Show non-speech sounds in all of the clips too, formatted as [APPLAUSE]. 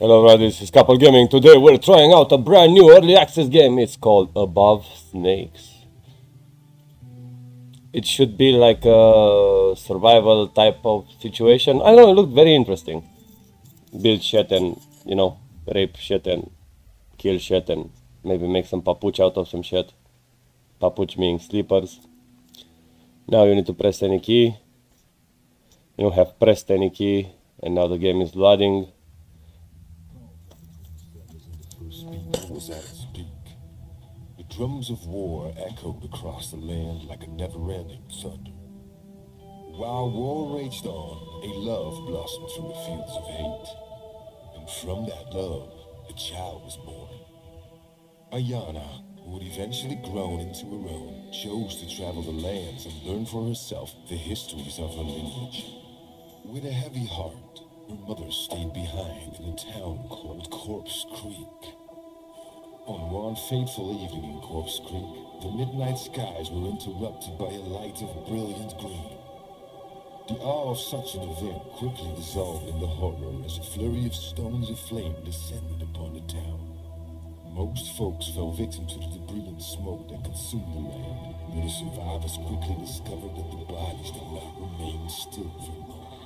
Hello, everybody, this is Couple Gaming. Today we're trying out a brand new early access game. It's called Above Snakes. It should be like a survival type of situation. I don't know, it looked very interesting. Build shit and, you know, rape shit and kill shit and maybe make some papuch out of some shit. Papuch meaning sleepers. Now you need to press any key. You have pressed any key and now the game is loading. Drums of war echoed across the land like a never-ending thunder. While war raged on, a love blossomed from the fields of hate. And from that love, a child was born. Ayana, who had eventually grown into her own, chose to travel the lands and learn for herself the histories of her lineage. With a heavy heart, her mother stayed behind in a town called Corpse Creek. On one fateful evening in Corpse Creek, the midnight skies were interrupted by a light of brilliant green. The awe of such an event quickly dissolved in into horror as a flurry of stones of flame descended upon the town. Most folks fell victim to the debris and smoke that consumed the land, but the survivors quickly discovered that the bodies did not remain still for long.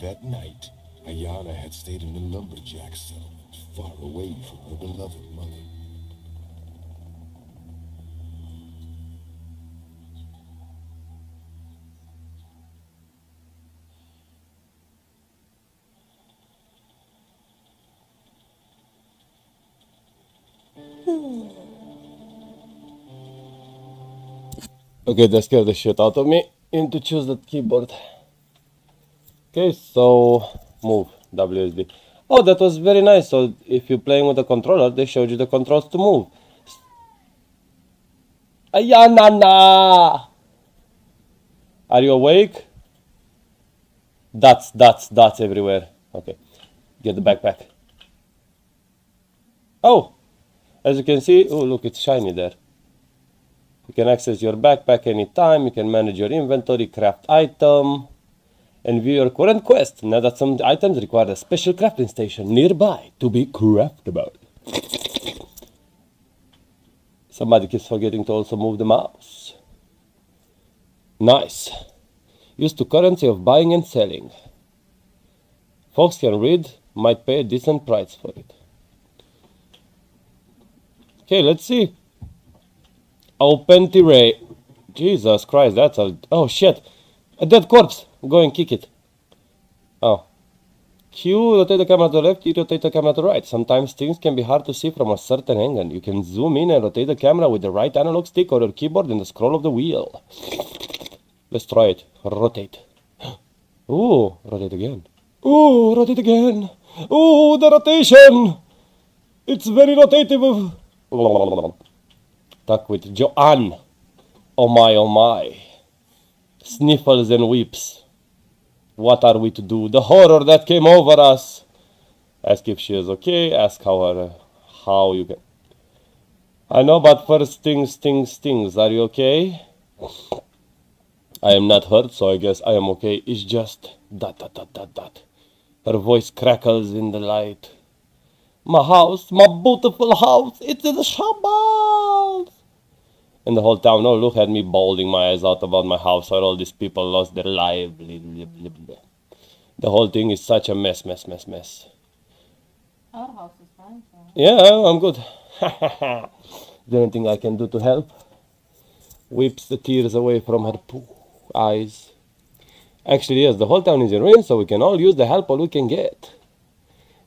That night, Ayana had stayed in a lumberjack settlement far away from her beloved mother. Okay, that scared the shit out of me. Need to choose the keyboard. Okay, so move WSD. Oh, that was very nice. So if you're playing with a controller, they showed you the controls to move. Ayanana! Are you awake? Dots, dots, dots everywhere. Okay, get the backpack. Oh, as you can see, oh look, it's shiny there. You can access your backpack anytime, you can manage your inventory, craft item, and view your current quest. Now that some items require a special crafting station nearby to be craftable. Somebody keeps forgetting to also move the mouse. Nice. Used to currency of buying and selling. Folks can read, might pay a decent price for it. Okay, let's see. Open Ray. Jesus Christ, that's a... Oh, shit. A dead corpse. Go and kick it. Oh. Q, rotate the camera to the left, E, rotate the camera to the right. Sometimes things can be hard to see from a certain angle. You can zoom in and rotate the camera with the right analog stick or your keyboard and the scroll of the wheel. Let's try it. Rotate. [GASPS] Ooh, rotate again. Ooh, rotate again. Ooh, the rotation. It's very rotative. Talk with Joanne. Oh my, oh my. Sniffles and weeps. What are we to do? The horror that came over us. Ask if she is okay. Ask how her, how you can. I know, but first things, things, things. Are you okay? I am not hurt, so I guess I am okay. It's just dot, dot, dot, dot, dot. Her voice crackles in the light. My house, my beautiful house, it's in the shambles. And the whole town, oh, look at me bawling my eyes out about my house where all these people lost their lives. The whole thing is such a mess, mess, mess, mess. Our house is fine. So. Yeah, I'm good. [LAUGHS] is there anything I can do to help? Whips the tears away from her eyes. Actually, yes, the whole town is in ruins, so we can all use the help all we can get.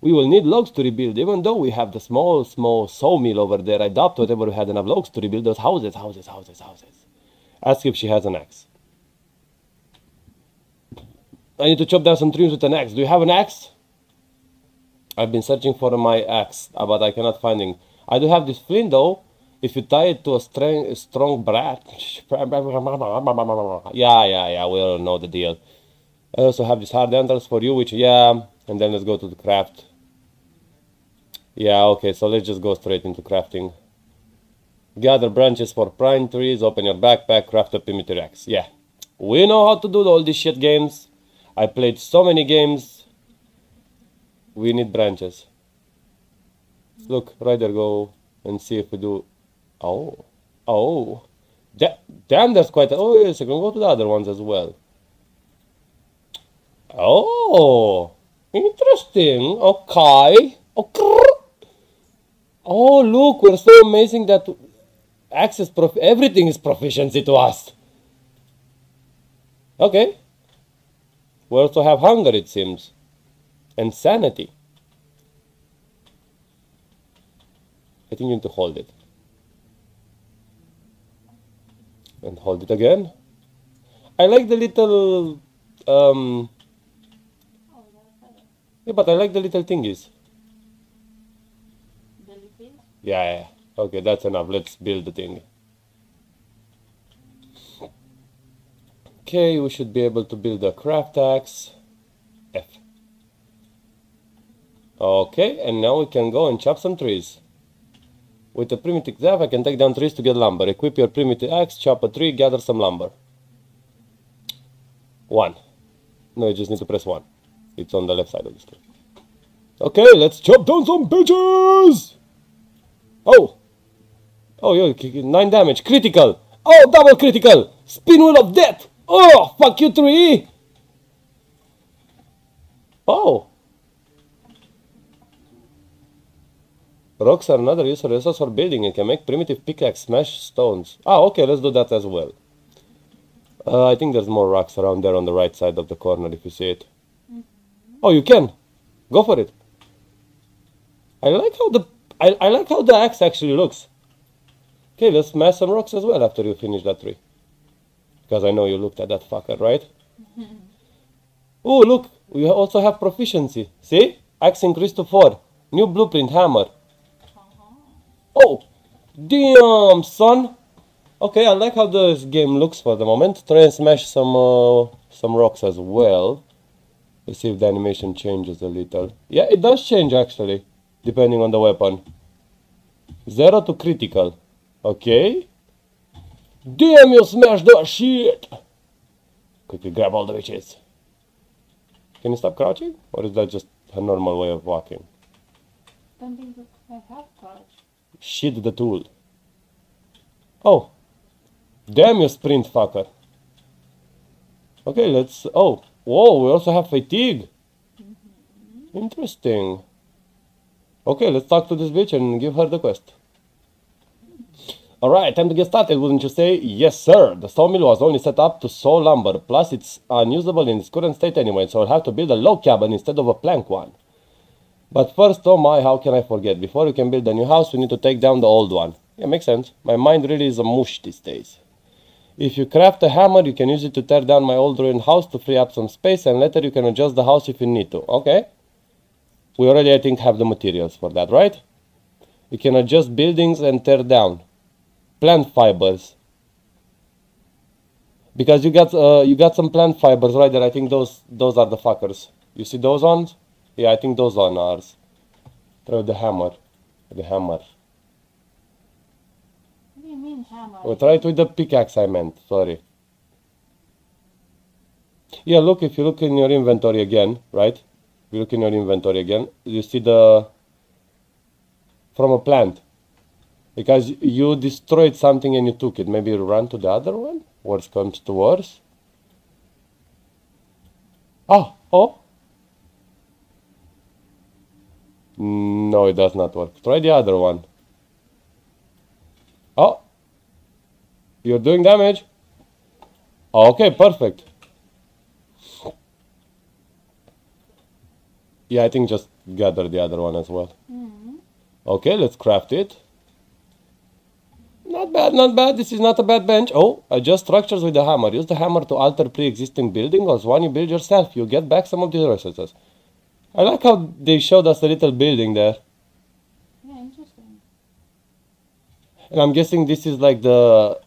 We will need logs to rebuild, even though we have the small, small sawmill over there. I doubt whatever we had enough logs to rebuild those houses, houses, houses, houses. Ask if she has an axe. I need to chop down some trees with an axe. Do you have an axe? I've been searching for my axe, uh, but I cannot find it. I do have this flint though. If you tie it to a strong, strong brat. [LAUGHS] Yeah, yeah, yeah, we all know the deal. I also have these hard antlers for you, which, yeah. And then let's go to the craft. Yeah, okay, so let's just go straight into crafting. Gather branches for pine trees, open your backpack, craft a primitive axe. Yeah, we know how to do all these shit games. I played so many games we need branches. Look, right there, go and see if we do. Oh, oh, da- damn, that's quite. A... Oh, yes, I can go to the other ones as well. Oh, interesting. Okay. Okay. Oh, look, we're so amazing that access prof everything is proficiency to us. Okay. We also have hunger, it seems, and sanity. I think you need to hold it. And hold it again. I like the little, um, yeah, but I like the little thingies. Yeah, yeah. Okay, that's enough. Let's build the thing. Okay, we should be able to build a craft axe. F. Okay, and now we can go and chop some trees. With a primitive staff, I can take down trees to get lumber. Equip your primitive axe, chop a tree, gather some lumber. One. No, you just need to press one. It's on the left side of the screen. Okay, let's chop down some bitches! Oh! Oh, yo, k- k- 9 damage. Critical! Oh, double critical! Spin wheel of death! Oh, fuck you, 3! Oh! Rocks are another useful resource for building and can make primitive pickaxe smash stones. Ah, okay, let's do that as well. Uh, I think there's more rocks around there on the right side of the corner if you see it. Oh, you can! Go for it! I like how the I, I like how the axe actually looks. Okay, let's smash some rocks as well after you finish that tree. Because I know you looked at that fucker, right? [LAUGHS] oh, look, we also have proficiency. See? Axe increased to 4. New blueprint hammer. Oh, damn, son. Okay, I like how this game looks for the moment. Try and smash some uh, some rocks as well. Let's see if the animation changes a little. Yeah, it does change actually, depending on the weapon. Zero to critical. Okay. Damn, you smash that shit! Quickly grab all the witches. Can you stop crouching? Or is that just a normal way of walking? Don't think that I have crouch. Shit the tool. Oh. Damn you sprint fucker. Okay, let's... Oh. Whoa, we also have fatigue. Mm-hmm. Interesting. Okay, let's talk to this bitch and give her the quest. Alright, time to get started, wouldn't you say? Yes, sir. The sawmill was only set up to saw lumber, plus it's unusable in its current state anyway, so I'll have to build a log cabin instead of a plank one. But first, oh my, how can I forget? Before we can build a new house, we need to take down the old one. Yeah, makes sense. My mind really is a mush these days. If you craft a hammer, you can use it to tear down my old ruined house to free up some space, and later you can adjust the house if you need to. Okay? We already, I think, have the materials for that, right? We can adjust buildings and tear down. Plant fibers. Because you got uh, you got some plant fibers right there. I think those those are the fuckers. You see those ones? Yeah, I think those are ours. Try with the hammer. The hammer. What do you mean hammer? Oh, try it with the pickaxe I meant, sorry. Yeah, look, if you look in your inventory again, right? Look in your inventory again, you see the... From a plant. Because you destroyed something and you took it. Maybe you run to the other one? Worse comes to worse. Oh, oh. No, it does not work. Try the other one. Oh, you're doing damage. Okay, perfect. Yeah, I think just gather the other one as well. Mm-hmm. Okay, let's craft it. Not bad, not bad. This is not a bad bench. Oh, adjust structures with the hammer. Use the hammer to alter pre-existing buildings. One you build yourself. You get back some of these resources. I like how they showed us a little building there. Yeah, interesting. And I'm guessing this is like the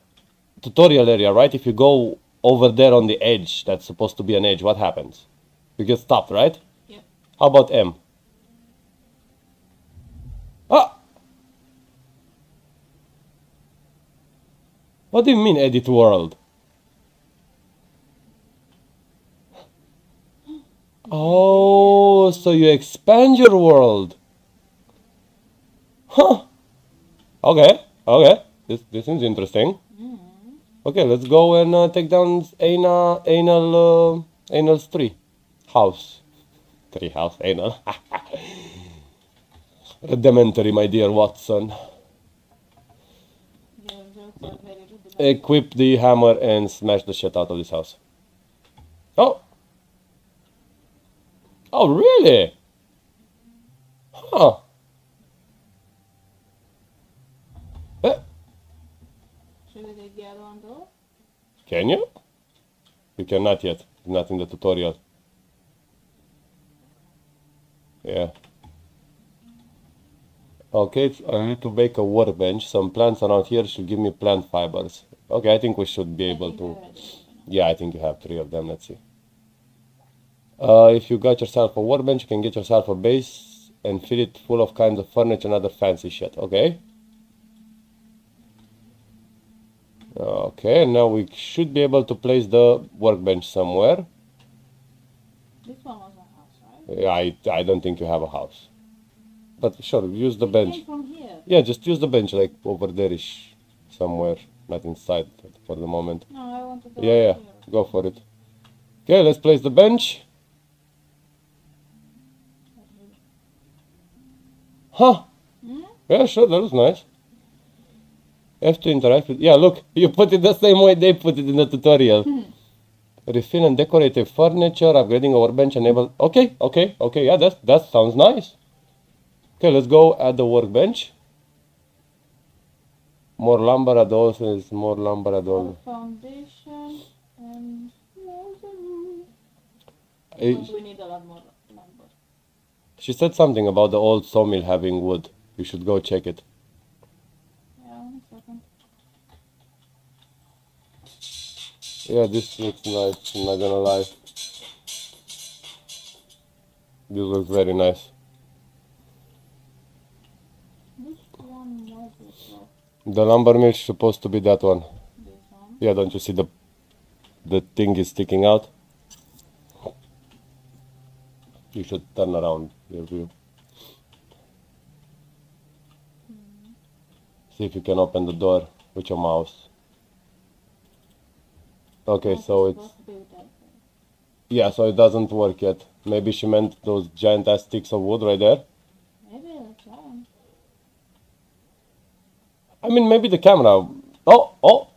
tutorial area, right? If you go over there on the edge, that's supposed to be an edge, what happens? You get stopped, right? How about M? Ah! What do you mean edit world? Oh, so you expand your world. Huh. Okay, okay. This this is interesting. Okay, let's go and uh, take down anal anal uh, anal's tree house. Tree house anal. [LAUGHS] Rudimentary, my dear Watson. Equip the hammer and smash the shit out of this house. Oh. Oh, really? Huh. Eh, can you? You cannot yet. Not in the tutorial. Yeah. Okay, I need to make a workbench. Some plants around here should give me plant fibers. Okay, I think we should be able to. I read it. Yeah, I think you have three of them. Let's see. Uh, if you got yourself a workbench, you can get yourself a base and fill it full of kinds of furniture and other fancy shit. Okay. Okay, now we should be able to place the workbench somewhere. This one was a house, right? Yeah, I, I don't think you have a house. But sure, use the bench. from here. Yeah, just use the bench like over there-ish somewhere, not inside for the moment. No, I want to go Yeah, yeah, here. go for it. Okay, let's place the bench. Huh? Hmm? Yeah, sure, that looks nice. Have to interact with. Yeah, look, [LAUGHS] you put it the same way they put it in the tutorial. Refill and decorate a furniture, upgrading our bench, enable. Okay, okay, okay. Yeah, that that sounds nice. Okay, let's go add the workbench. More lumber at all is more lumber at all. Foundation and Eh, we need a lot more lumber. She said something about the old sawmill having wood. You should go check it. Yeah, one second. Yeah, this looks nice, I'm not gonna lie. This looks very nice. The lumber mill is supposed to be that one. One. Yeah, don't you see the the thing is sticking out? You should turn around your view. See if you can open the door with your mouse. Okay, so it's supposed to be with that. yeah, so it doesn't work yet. Maybe she meant those giant ass sticks of wood right there. Maybe that's one. I mean, maybe the camera. Oh, oh.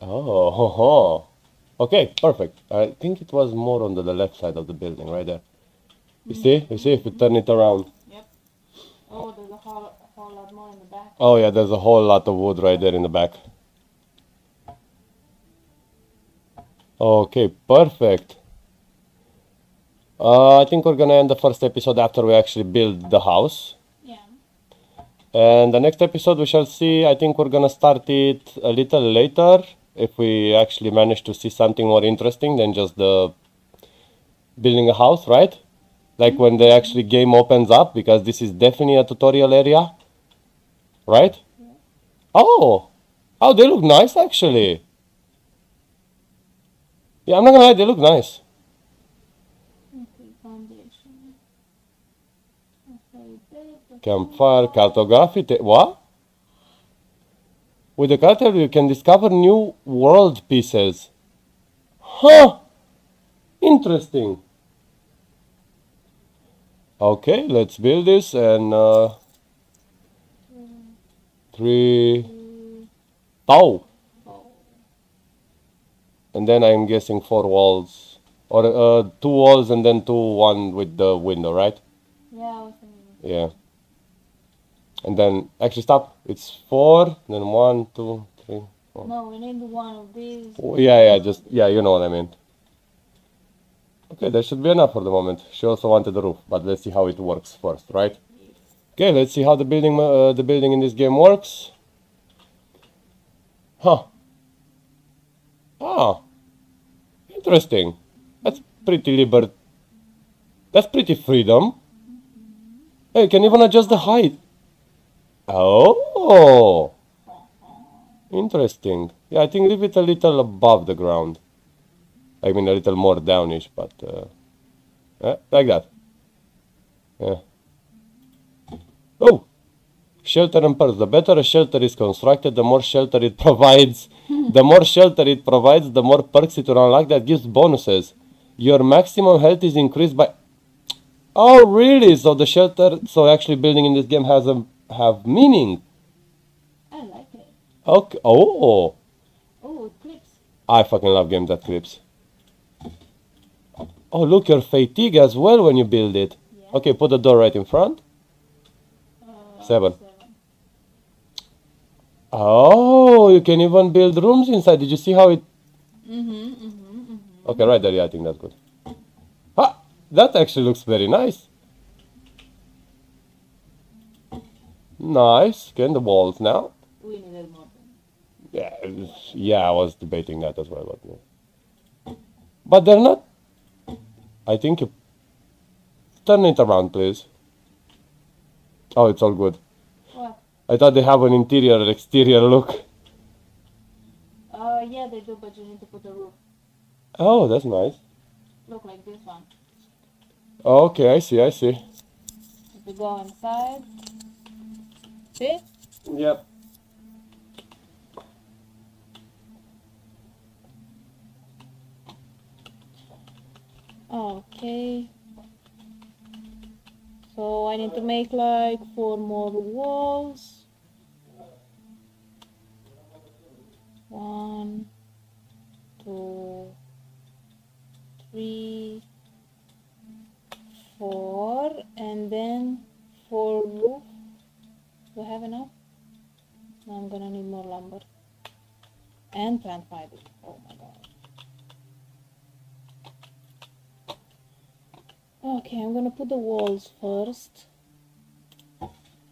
Oh, ho, ho. Okay, perfect. I think it was more on the, the left side of the building, right there. You mm-hmm. see? You see if we turn it around. Yep. Oh, there's a whole lot more in the back. Oh yeah, there's a whole lot of wood right there in the back. Okay, perfect. Uh, I think we're gonna end the first episode after we actually build the house. Yeah. And the next episode we shall see, I think we're gonna start it a little later if we actually manage to see something more interesting than just the building a house, right? Like when the actually game opens up because this is definitely a tutorial area. Right? Oh! Oh, they look nice actually. Yeah, I'm not gonna lie, they look nice. Campfire, cartography, what? With the character you can discover new world pieces. Huh! Interesting. Okay, let's build this and uh, three tau. And then I'm guessing four walls. Or uh, two walls and then two, one with the window, right? yeah, I was thinking. Yeah. And then, actually, stop. It's four, then one, two, three, four. No, we need one of these. Oh, yeah, yeah, just, yeah, you know what I mean. Okay, that should be enough for the moment. She also wanted the roof, but let's see how it works first, right? Okay, let's see how the building, uh, the building in this game works. Huh. Ah. Interesting. That's pretty liber... That's pretty freedom. Hey, you can even adjust the height. Oh. Interesting. Yeah, I think leave it a little above the ground. I mean, a little more downish, but uh, eh, like that. Yeah. Oh, shelter and perks. The better a shelter is constructed, the more shelter it [LAUGHS] provides. the more shelter it provides, the more perks it will unlock that gives bonuses. Your maximum health is increased by. Oh, really? So the shelter, so actually building in this game has a have meaning. I like it. Okay. Oh, Oh, it clips. I fucking love games that clips. Oh, look, your fatigue as well when you build it. Yeah. Okay, put the door right in front. Seven. Oh, you can even build rooms inside. Did you see how it? Mm-hmm, mm-hmm, mm-hmm. Okay, right there. Yeah, I think that's good. Ah, that actually looks very nice. Nice. Can the walls now. We needed more. Yeah, it's- yeah, I was debating that as well, but yeah. But they're not. I think you turn it around, please. Oh, it's all good. What? I thought they have an interior and exterior look. Uh, yeah, they do, but you need to put the roof. Oh, that's nice. Look like this one. Okay, I see, I see. If you go inside, see? Yep. Okay. So I need to make like four more walls. One, two, three, four, and then four roof. Do I have enough? No, I'm gonna need more lumber. And plant fiber. Oh my god. Okay, I'm gonna put the walls first.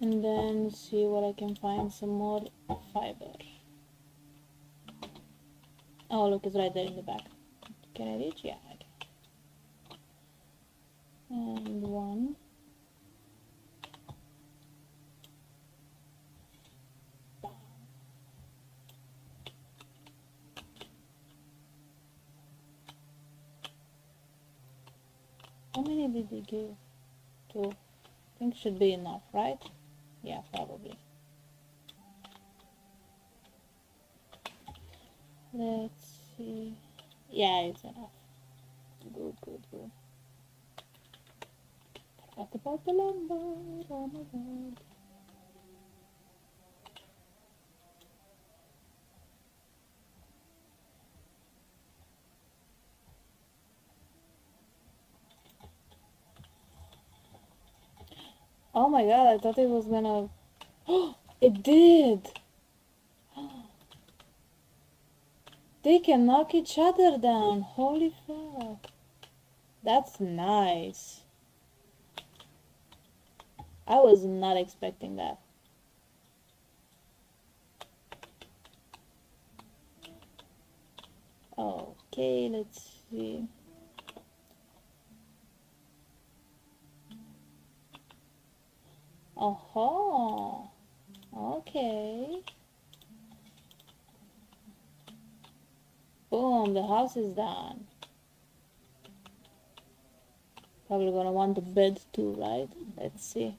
And then see what I can find some more fiber. Oh, look, it's right there in the back. Can I reach? Yeah, I can. And one. How many did he give? Two. I think should be enough, right? Yeah, probably. Let's see. Yeah, it's enough. Good, good, good. The. Oh my god. Oh my god, I thought it was gonna. [GASPS] it did! [GASPS] They can knock each other down. Holy fuck. That's nice. I was not expecting that. Okay, let's see. Oh, okay. Boom, the house is done. Probably gonna want the bed too, right? Let's see.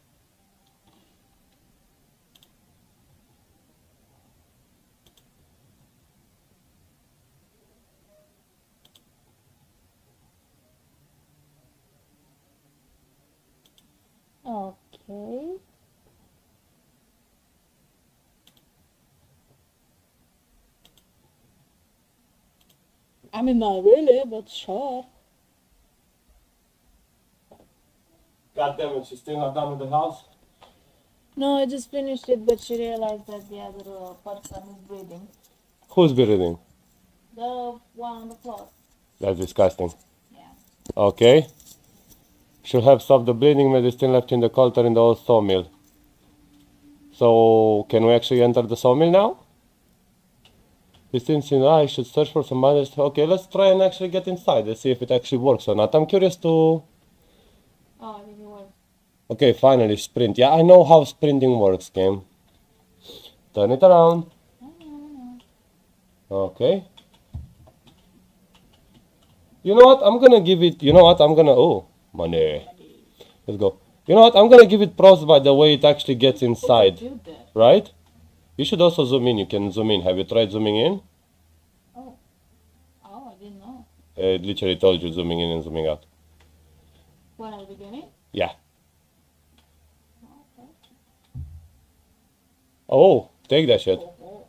Okay. I mean, not really, but sure. God damn it, she's still not done with the house? No, I just finished it, but she realized that the other uh, person is breathing. Who's breathing? The one on the floor. That's disgusting. Yeah. Okay. She'll have stopped the bleeding medicine left in the coulter in the old sawmill. So, can we actually enter the sawmill now? It seems in I should search for some others. Okay, let's try and actually get inside. Let's see if it actually works or not. I'm curious to. Oh, I it was. Okay, finally, sprint. Yeah, I know how sprinting works, game. Turn it around. Okay. You know what? I'm gonna give it. You know what? I'm gonna. Oh, money. Let's go. You know what? I'm gonna give it pros by the way it actually gets inside. Right? You should also zoom in. You can zoom in. Have you tried zooming in? Oh. Oh, I didn't know. It literally told you zooming in and zooming out. When at the beginning? Yeah. Okay. Oh, take that shit. Oh, oh.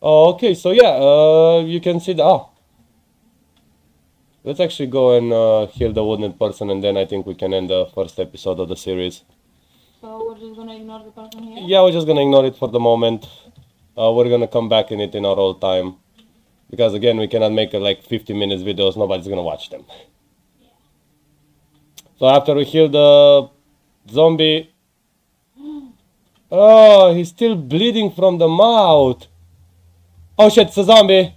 Oh, okay. So yeah, uh, you can see the. Ah. Let's actually go and uh, heal the wounded person, and then I think we can end the first episode of the series. Here? Yeah, we're just gonna ignore it for the moment. Uh, we're gonna come back in it in our old time. Because again, we cannot make uh, like 50 minutes videos, nobody's gonna watch them. So after we heal the zombie... [GASPS] Oh, he's still bleeding from the mouth. Oh shit, it's a zombie.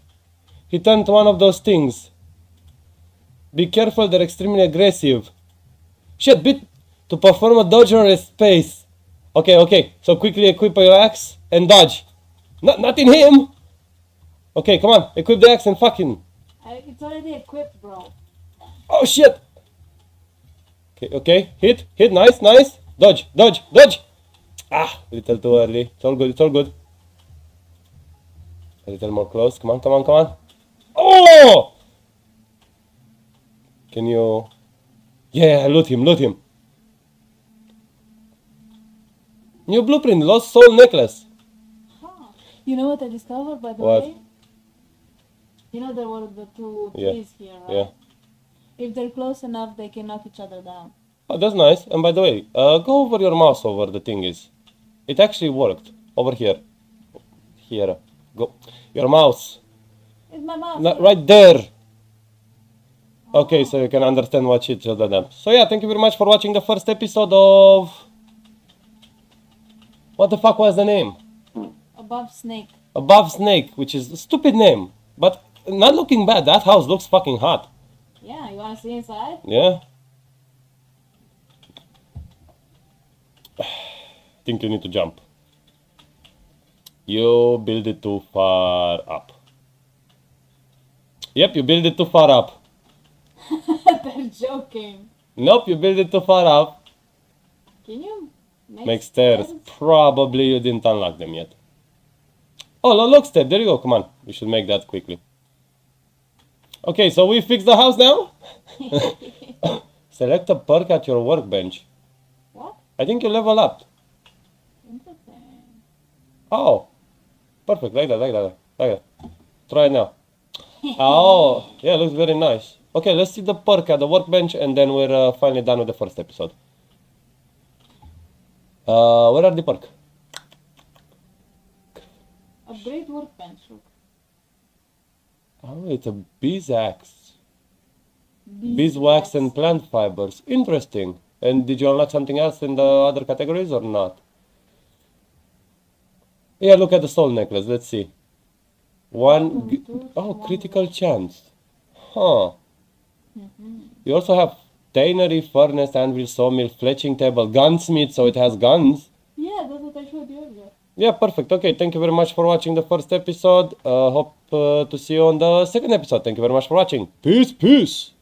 He turned one of those things. Be careful, they're extremely aggressive. Shit, bit to perform a dodge or a space. Okay, okay. So quickly equip your axe and dodge. Not, not in him. Okay, come on. Equip the axe and fucking. I, it's already equipped, bro. Oh shit. Okay, okay. Hit, hit. Nice, nice. Dodge, dodge, dodge. Ah, a little too early. It's all good. It's all good. A little more close. Come on, come on, come on. Oh! Can you? Yeah, loot him, loot him. New blueprint, lost soul necklace. Huh. You know what I discovered by the What? way? You know there were the two Yeah, trees here, right? Yeah. If they're close enough, they can knock each other down. Oh, that's nice. And by the way, uh, go over your mouse over the thing is. It actually worked. Over here. Here. Go. Your mouse. It's my mouse. No, right there. Okay, so you can understand what shit just them. So yeah, thank you very much for watching the first episode of... What the fuck was the name? Above snake. Above Snake, which is a stupid name. But not looking bad. That house looks fucking hot. Yeah, you wanna see inside? Yeah? [SIGHS] think you need to jump. You build it too far up. Yep, you build it too far up. [LAUGHS] they're joking. Nope, you build it too far up. Can you make, stairs. Probably you didn't unlock them yet. Oh, lo- look step. There you go. Come on. We should make that quickly. Okay, so we fixed the house now? [LAUGHS] Select a perk at your workbench. What? I think you level up. Interesting. Oh, perfect. Like that, like that, like that. Try it now. [LAUGHS] oh, yeah, looks very nice. Okay, let's see the perk at the workbench and then we're uh, finally done with the first episode. Uh, where are the perk? Upgrade workbench. Oh, it's a bees axe. Beeswax and plant fibers. Interesting. And did you unlock something else in the other categories or not? Yeah, look at the soul necklace. Let's see. One. Oh, critical chance. Huh. You also have tannery, furnace, anvil, sawmill, fletching table, gunsmith, so it has guns. Yeah, that's what I showed you earlier. Yeah, perfect. Okay, thank you very much for watching the first episode. Uh, hope uh, to see you on the second episode. Thank you very much for watching. Peace, peace.